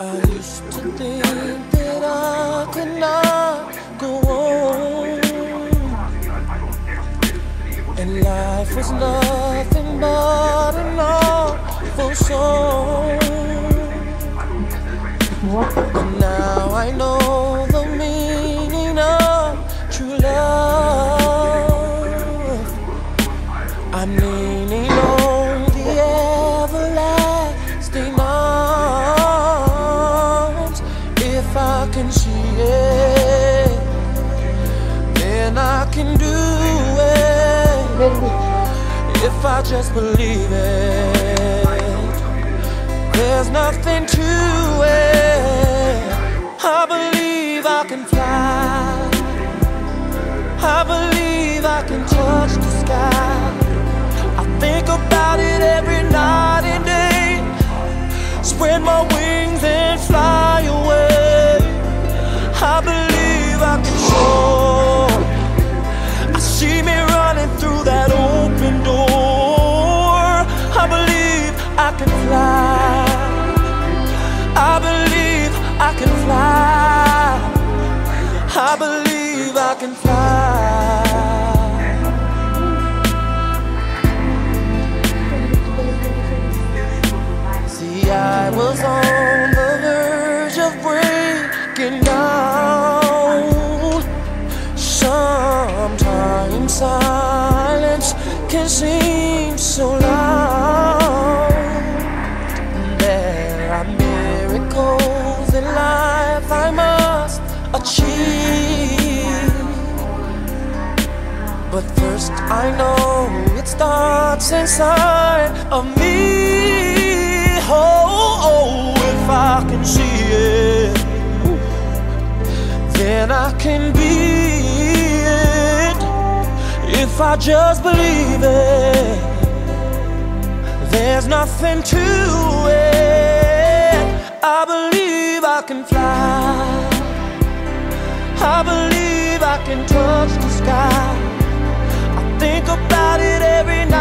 I used to think that I could not go on And life was nothing but an awful song But now If I just believe it, there's nothing to it. I believe I can fly. I believe I can touch the sky. I think about it every night and day. Spread my wings and fly away. I believe I can soar. I see me through that open door. I believe I can fly. I believe I can fly. I believe I can fly. See, I was on the verge of breaking down. Sometimes silence can seem so loud. There are miracles in life I must achieve. But first, I know it starts inside of me. Oh, oh, if I can see it, then I can be. If I just believe it, there's nothing to it. I believe I can fly. I believe I can touch the sky. I think about it every night